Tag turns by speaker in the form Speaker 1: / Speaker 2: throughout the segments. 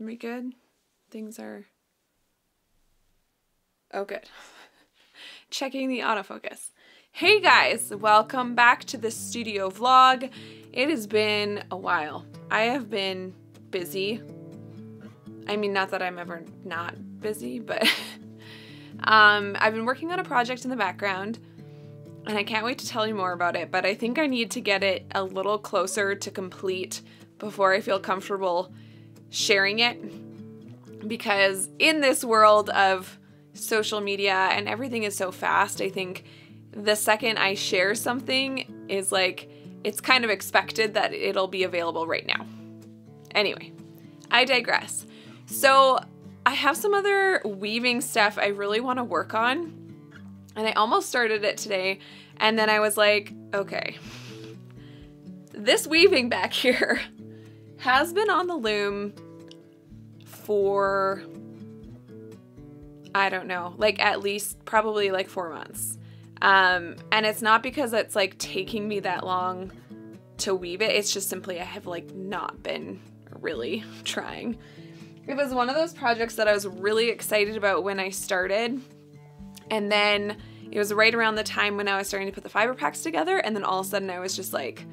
Speaker 1: We good? Things are. Oh, good. Checking the autofocus. Hey guys, welcome back to the studio vlog. It has been a while. I have been busy. I mean, not that I'm ever not busy, but um, I've been working on a project in the background and I can't wait to tell you more about it, but I think I need to get it a little closer to complete before I feel comfortable sharing it. Because in this world of social media and everything is so fast, I think the second I share something is like it's kind of expected that it'll be available right now. Anyway, I digress. So, I have some other weaving stuff I really want to work on. And I almost started it today, and then I was like, okay, this weaving back here has been on the loom for, I don't know, like at least probably like four months. Um, and it's not because it's like taking me that long to weave it, it's just simply I have like not been really trying. It was one of those projects that I was really excited about when I started. And then it was right around the time when I was starting to put the fiber packs together. And then all of a sudden I was just like,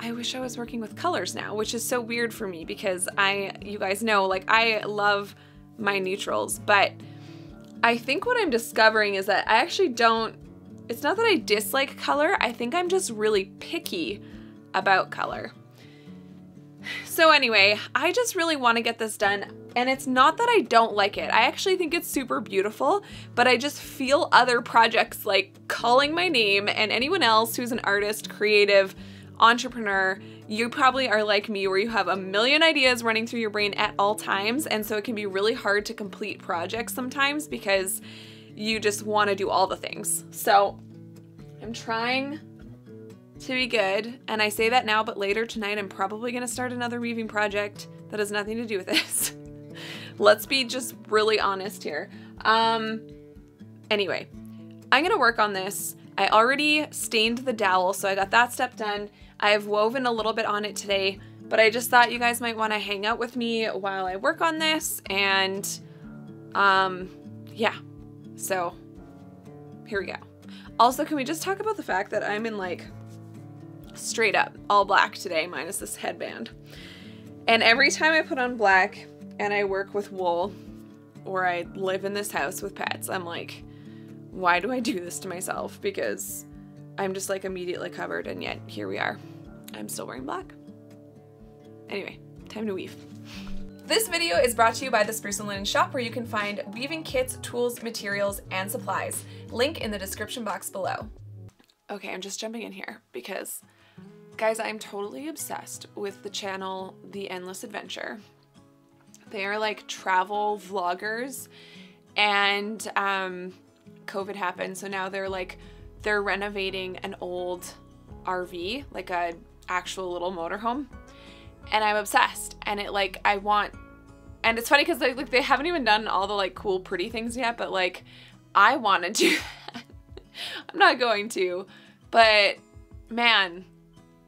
Speaker 1: I wish I was working with colors now, which is so weird for me because I, you guys know, like I love my neutrals, but I think what I'm discovering is that I actually don't, it's not that I dislike color, I think I'm just really picky about color. So anyway, I just really want to get this done and it's not that I don't like it. I actually think it's super beautiful, but I just feel other projects like calling my name and anyone else who's an artist, creative, entrepreneur, you probably are like me where you have a million ideas running through your brain at all times and so it can be really hard to complete projects sometimes because you just want to do all the things. So I'm trying to be good. And I say that now, but later tonight I'm probably going to start another weaving project that has nothing to do with this. Let's be just really honest here. Um, anyway, I'm going to work on this. I already stained the dowel, so I got that step done. I have woven a little bit on it today, but I just thought you guys might want to hang out with me while I work on this. And um, yeah, so here we go. Also, can we just talk about the fact that I'm in like straight up all black today minus this headband. And every time I put on black and I work with wool or I live in this house with pets, I'm like, why do I do this to myself? Because I'm just like immediately covered and yet here we are. I'm still wearing black. Anyway, time to weave. This video is brought to you by the Spruce and Linen Shop where you can find weaving kits, tools, materials, and supplies. Link in the description box below. Okay, I'm just jumping in here because Guys, I'm totally obsessed with the channel The Endless Adventure. They are like travel vloggers and um, COVID happened, so now they're like, they're renovating an old RV, like a actual little motorhome. And I'm obsessed. And it like, I want, and it's funny because like they haven't even done all the like cool pretty things yet, but like I want to do that. I'm not going to, but man,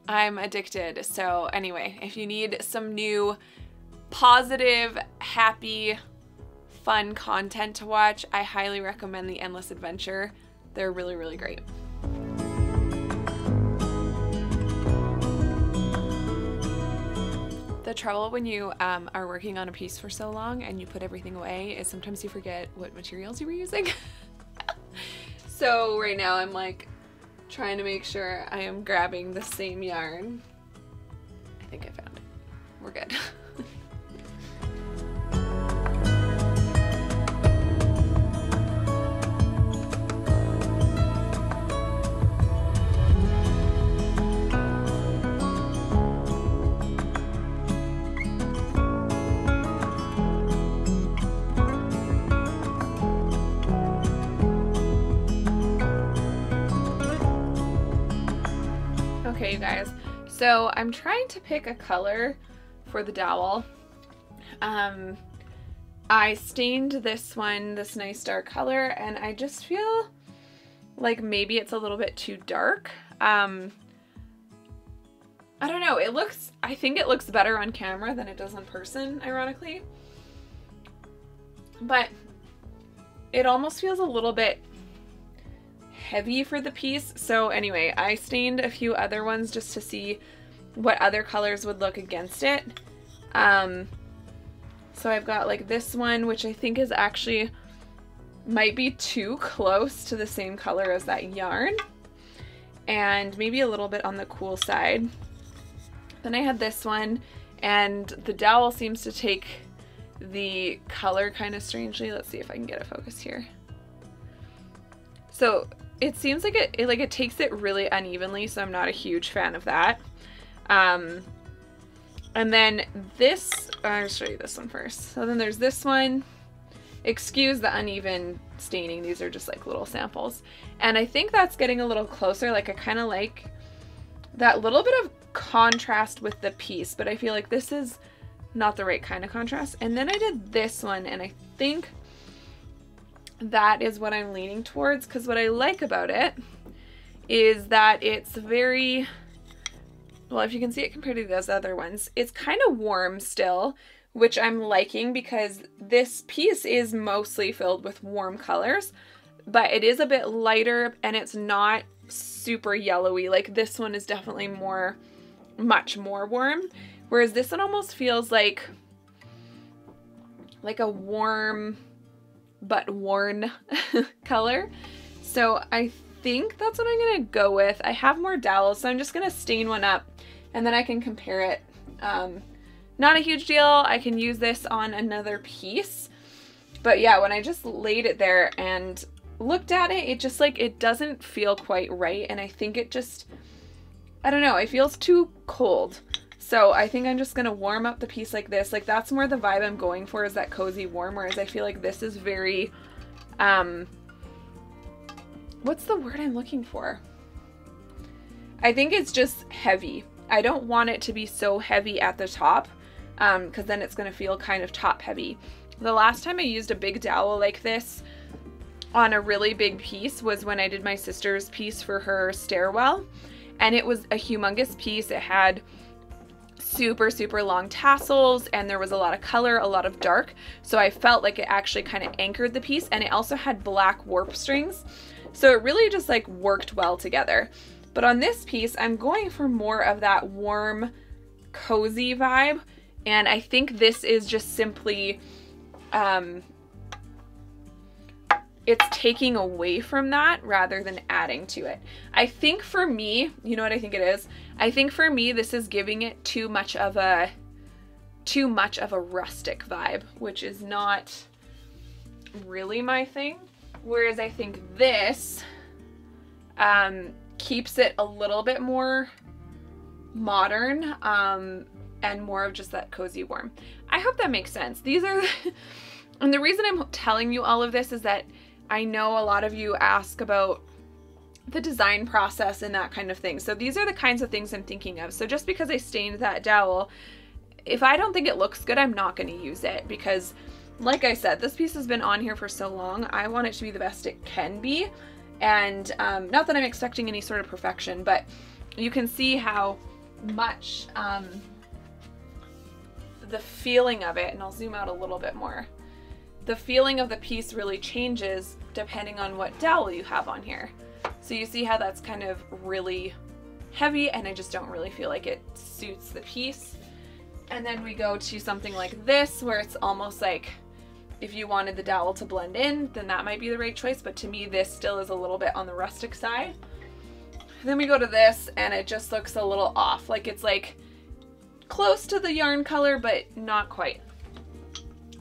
Speaker 1: I'm addicted. So anyway, if you need some new positive, happy, fun content to watch, I highly recommend The Endless Adventure. They're really, really great. The trouble when you um, are working on a piece for so long and you put everything away is sometimes you forget what materials you were using. so right now I'm like trying to make sure I am grabbing the same yarn. I think I found it. We're good. you guys. So I'm trying to pick a color for the dowel. Um, I stained this one this nice dark color and I just feel like maybe it's a little bit too dark. Um, I don't know, it looks, I think it looks better on camera than it does in person, ironically. But it almost feels a little bit heavy for the piece. So anyway, I stained a few other ones just to see what other colors would look against it. Um, so I've got like this one, which I think is actually might be too close to the same color as that yarn and maybe a little bit on the cool side. Then I had this one and the dowel seems to take the color kind of strangely. Let's see if I can get a focus here. So it seems like it, it like it takes it really unevenly, so I'm not a huge fan of that. Um, and then this, I'll show you this one first. So then there's this one. Excuse the uneven staining. These are just like little samples. And I think that's getting a little closer. Like I kind of like that little bit of contrast with the piece, but I feel like this is not the right kind of contrast. And then I did this one and I think that is what I'm leaning towards because what I like about it is that it's very, well, if you can see it compared to those other ones, it's kind of warm still, which I'm liking because this piece is mostly filled with warm colors, but it is a bit lighter and it's not super yellowy. Like this one is definitely more, much more warm, whereas this one almost feels like, like a warm but worn color. So I think that's what I'm gonna go with. I have more dowels, so I'm just gonna stain one up and then I can compare it. Um, not a huge deal. I can use this on another piece. But yeah, when I just laid it there and looked at it, it just like, it doesn't feel quite right. And I think it just, I don't know, it feels too cold. So I think I'm just going to warm up the piece like this. Like that's more the vibe I'm going for is that cozy warm, whereas I feel like this is very, um, what's the word I'm looking for? I think it's just heavy. I don't want it to be so heavy at the top um, because then it's going to feel kind of top heavy. The last time I used a big dowel like this on a really big piece was when I did my sister's piece for her stairwell and it was a humongous piece. It had super super long tassels and there was a lot of color a lot of dark so I felt like it actually kind of anchored the piece and it also had black warp strings so it really just like worked well together but on this piece I'm going for more of that warm cozy vibe and I think this is just simply, um, it's taking away from that rather than adding to it. I think for me, you know what I think it is? I think for me, this is giving it too much of a, too much of a rustic vibe, which is not really my thing. Whereas I think this um, keeps it a little bit more modern um, and more of just that cozy warm. I hope that makes sense. These are, and the reason I'm telling you all of this is that I know a lot of you ask about the design process and that kind of thing. So these are the kinds of things I'm thinking of. So just because I stained that dowel, if I don't think it looks good, I'm not going to use it because like I said, this piece has been on here for so long. I want it to be the best it can be. And um, not that I'm expecting any sort of perfection, but you can see how much um, the feeling of it, and I'll zoom out a little bit more, the feeling of the piece really changes depending on what dowel you have on here. So you see how that's kind of really heavy and I just don't really feel like it suits the piece. And then we go to something like this where it's almost like if you wanted the dowel to blend in, then that might be the right choice. But to me, this still is a little bit on the rustic side. Then we go to this and it just looks a little off. Like it's like close to the yarn color, but not quite.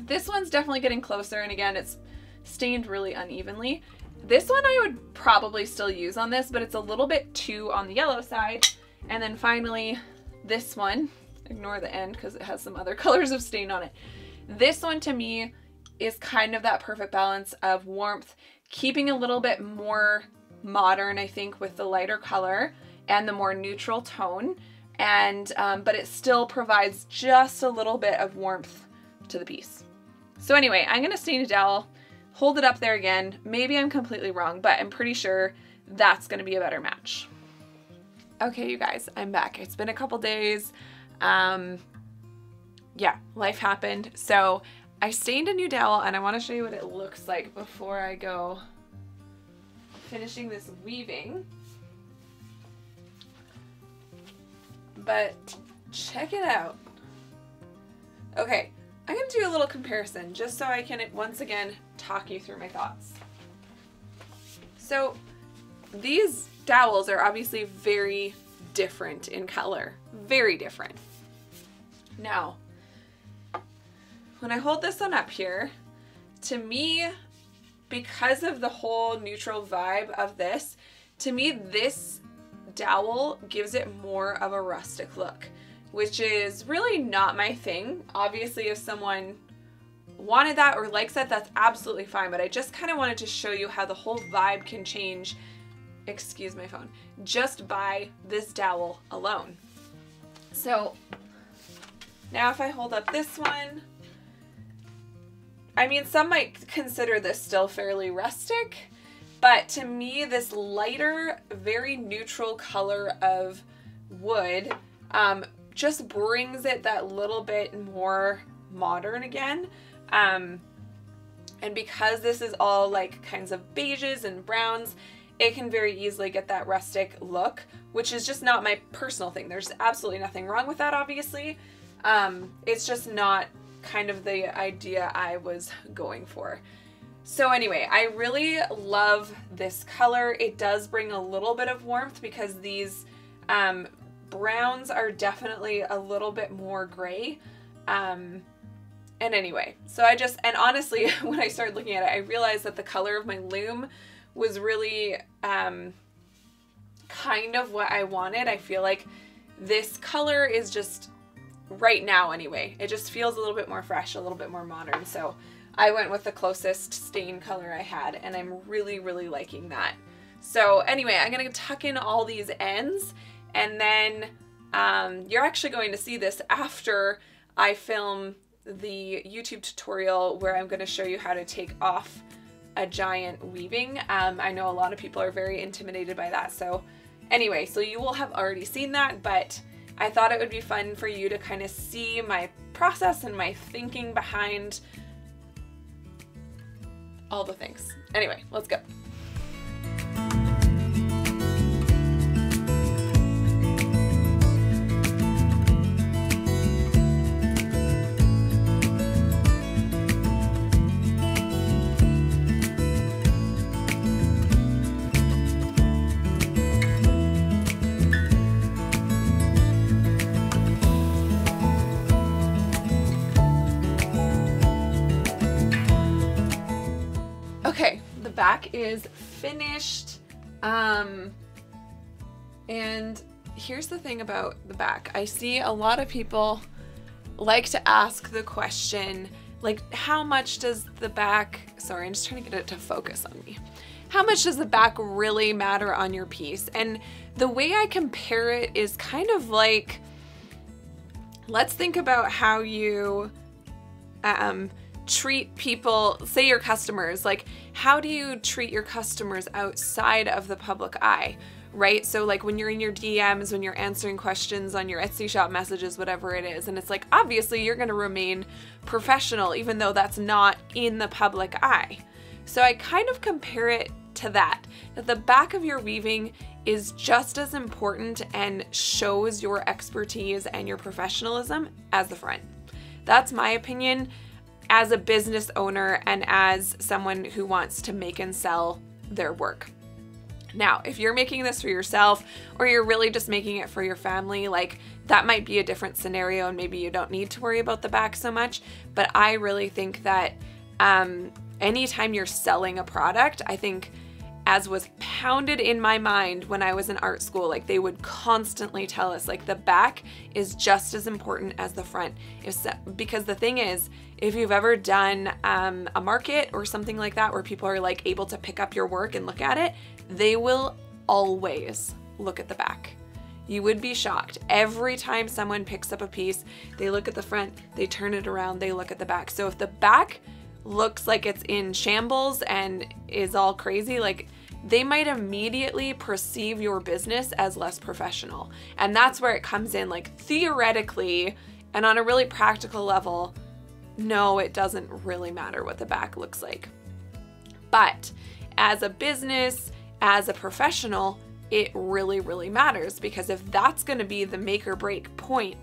Speaker 1: This one's definitely getting closer, and again, it's stained really unevenly. This one I would probably still use on this, but it's a little bit too on the yellow side. And then finally, this one, ignore the end because it has some other colors of stain on it. This one to me is kind of that perfect balance of warmth, keeping a little bit more modern, I think, with the lighter color and the more neutral tone and um, but it still provides just a little bit of warmth to the piece. So anyway, I'm gonna stain a dowel, hold it up there again. Maybe I'm completely wrong, but I'm pretty sure that's gonna be a better match. Okay, you guys, I'm back. It's been a couple days. Um, yeah, life happened. So I stained a new dowel and I want to show you what it looks like before I go finishing this weaving. But check it out. Okay, I'm going to do a little comparison just so I can once again talk you through my thoughts. So these dowels are obviously very different in color. Very different. Now, when I hold this one up here, to me, because of the whole neutral vibe of this, to me this dowel gives it more of a rustic look, which is really not my thing. Obviously, if someone wanted that or likes that, that's absolutely fine, but I just kind of wanted to show you how the whole vibe can change excuse my phone, just by this dowel alone. So now if I hold up this one, I mean, some might consider this still fairly rustic, but to me, this lighter, very neutral color of wood um, just brings it that little bit more modern again. Um, and because this is all like kinds of beiges and browns, it can very easily get that rustic look, which is just not my personal thing. There's absolutely nothing wrong with that, obviously. Um, it's just not kind of the idea I was going for. So anyway, I really love this color. It does bring a little bit of warmth because these um, browns are definitely a little bit more gray. Um, and anyway, so I just, and honestly, when I started looking at it, I realized that the color of my loom was really um, kind of what I wanted. I feel like this color is just right now anyway. It just feels a little bit more fresh, a little bit more modern. So I went with the closest stain color I had and I'm really, really liking that. So anyway, I'm going to tuck in all these ends and then um, you're actually going to see this after I film the YouTube tutorial where I'm going to show you how to take off a giant weaving. Um, I know a lot of people are very intimidated by that. So anyway, so you will have already seen that, but I thought it would be fun for you to kind of see my process and my thinking behind all the things. Anyway, let's go. Is finished. Um, and here's the thing about the back. I see a lot of people like to ask the question, like, how much does the back, sorry, I'm just trying to get it to focus on me. How much does the back really matter on your piece? And the way I compare it is kind of like, let's think about how you um, treat people, say your customers, like how do you treat your customers outside of the public eye? Right? So, like when you're in your DMs, when you're answering questions on your Etsy shop messages, whatever it is, and it's like obviously you're going to remain professional even though that's not in the public eye. So, I kind of compare it to that, that the back of your weaving is just as important and shows your expertise and your professionalism as the front. That's my opinion as a business owner and as someone who wants to make and sell their work. Now, if you're making this for yourself or you're really just making it for your family, like that might be a different scenario and maybe you don't need to worry about the back so much. But I really think that um, anytime you're selling a product, I think as was pounded in my mind when I was in art school. Like they would constantly tell us like the back is just as important as the front. If so, because the thing is, if you've ever done um, a market or something like that where people are like able to pick up your work and look at it, they will always look at the back. You would be shocked. Every time someone picks up a piece, they look at the front, they turn it around, they look at the back. So if the back looks like it's in shambles and is all crazy, like they might immediately perceive your business as less professional. And that's where it comes in. Like, theoretically, and on a really practical level, no, it doesn't really matter what the back looks like. But as a business, as a professional, it really, really matters because if that's going to be the make or break point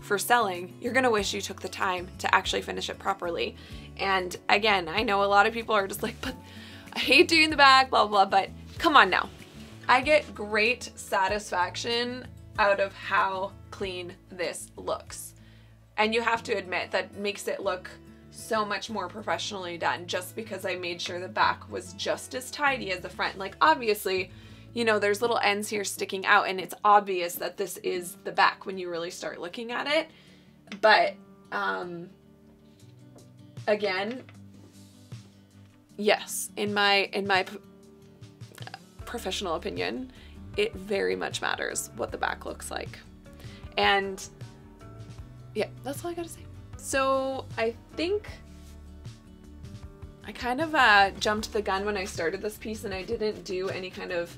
Speaker 1: for selling, you're going to wish you took the time to actually finish it properly. And again, I know a lot of people are just like, but I hate doing the back, blah, blah, but come on now. I get great satisfaction out of how clean this looks. And you have to admit that makes it look so much more professionally done just because I made sure the back was just as tidy as the front. Like obviously, you know, there's little ends here sticking out and it's obvious that this is the back when you really start looking at it. But um again, yes, in my in my professional opinion, it very much matters what the back looks like. And yeah, that's all I got to say. So I think I kind of uh, jumped the gun when I started this piece and I didn't do any kind of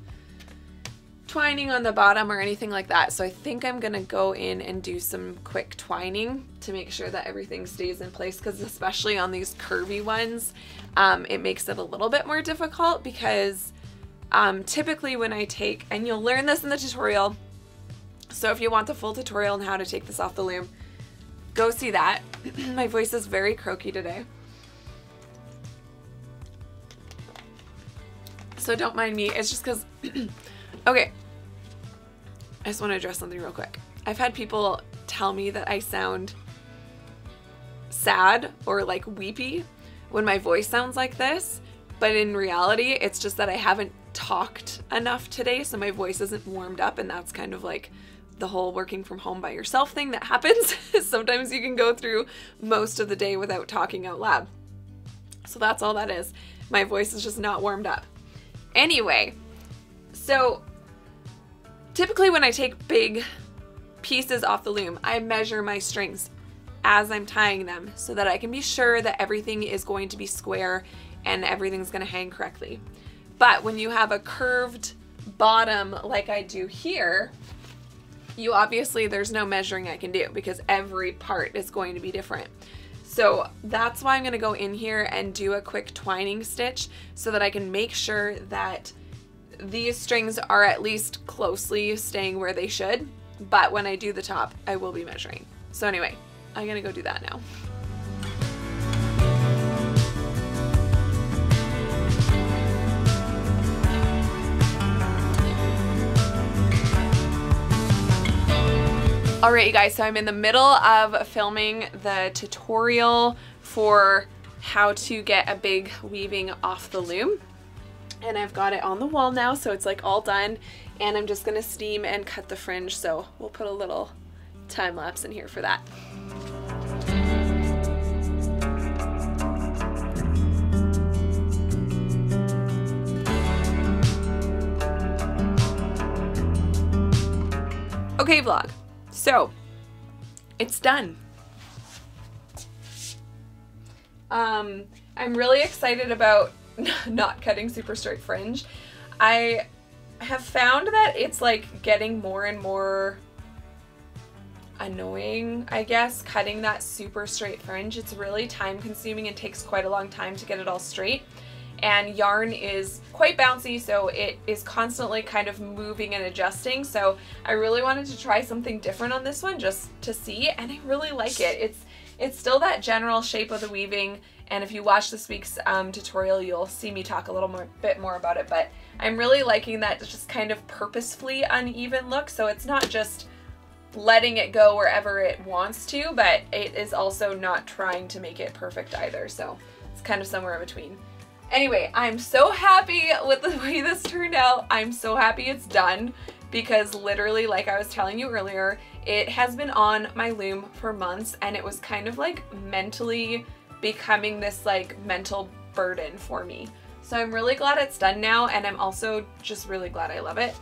Speaker 1: twining on the bottom or anything like that. So I think I'm gonna go in and do some quick twining to make sure that everything stays in place because especially on these curvy ones, um, it makes it a little bit more difficult because um, typically when I take, and you'll learn this in the tutorial, so if you want the full tutorial on how to take this off the loom, go see that. My voice is very croaky today. So don't mind me. It's just because, okay. I just want to address something real quick. I've had people tell me that I sound sad or like weepy when my voice sounds like this. But in reality, it's just that I haven't talked enough today, so my voice isn't warmed up, and that's kind of like the whole working from home by yourself thing that happens. Sometimes you can go through most of the day without talking out loud. So that's all that is. My voice is just not warmed up. Anyway, so typically when I take big pieces off the loom, I measure my strings as I'm tying them so that I can be sure that everything is going to be square and everything's going to hang correctly. But when you have a curved bottom like I do here, you obviously, there's no measuring I can do because every part is going to be different. So that's why I'm gonna go in here and do a quick twining stitch so that I can make sure that these strings are at least closely staying where they should. But when I do the top, I will be measuring. So anyway, I'm gonna go do that now. Alright you guys, so I'm in the middle of filming the tutorial for how to get a big weaving off the loom. And I've got it on the wall now, so it's like all done. And I'm just gonna steam and cut the fringe, so we'll put a little time lapse in here for that. Okay vlog, so, it's done. Um, I'm really excited about not cutting super straight fringe. I have found that it's like getting more and more annoying, I guess, cutting that super straight fringe. It's really time consuming and takes quite a long time to get it all straight and yarn is quite bouncy so it is constantly kind of moving and adjusting so I really wanted to try something different on this one just to see and I really like it. It's it's still that general shape of the weaving and if you watch this week's um, tutorial you'll see me talk a little more bit more about it but I'm really liking that just kind of purposefully uneven look so it's not just letting it go wherever it wants to but it is also not trying to make it perfect either so it's kind of somewhere in between. Anyway, I'm so happy with the way this turned out. I'm so happy it's done because literally, like I was telling you earlier, it has been on my loom for months and it was kind of like mentally becoming this like mental burden for me. So I'm really glad it's done now and I'm also just really glad I love it.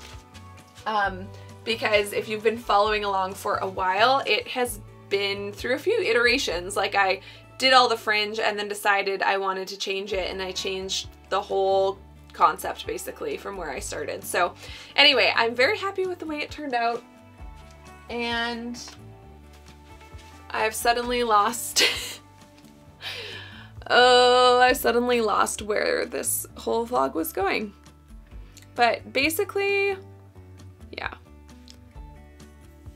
Speaker 1: Um, because if you've been following along for a while, it has been through a few iterations. Like I did all the fringe and then decided I wanted to change it and I changed the whole concept basically from where I started. So anyway, I'm very happy with the way it turned out and I've suddenly lost oh, I suddenly lost where this whole vlog was going. But basically, yeah.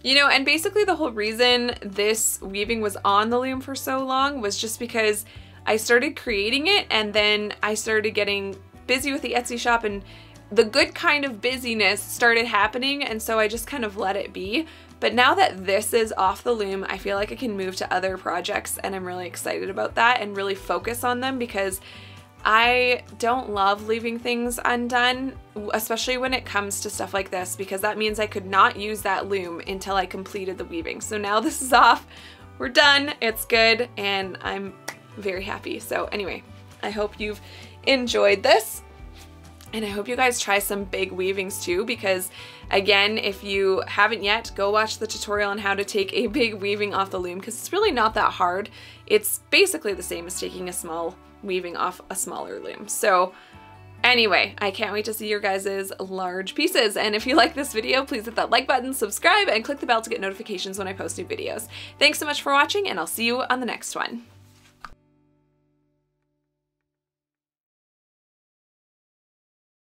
Speaker 1: You know, and basically the whole reason this weaving was on the loom for so long was just because I started creating it and then I started getting busy with the Etsy shop and the good kind of busyness started happening and so I just kind of let it be. But now that this is off the loom, I feel like I can move to other projects and I'm really excited about that and really focus on them because I don't love leaving things undone, especially when it comes to stuff like this, because that means I could not use that loom until I completed the weaving. So now this is off, we're done, it's good, and I'm very happy. So anyway, I hope you've enjoyed this. And I hope you guys try some big weavings too because again, if you haven't yet, go watch the tutorial on how to take a big weaving off the loom because it's really not that hard. It's basically the same as taking a small weaving off a smaller loom. So Anyway, I can't wait to see your guys' large pieces. And if you like this video, please hit that like button, subscribe, and click the bell to get notifications when I post new videos. Thanks so much for watching, and I'll see you on the next one.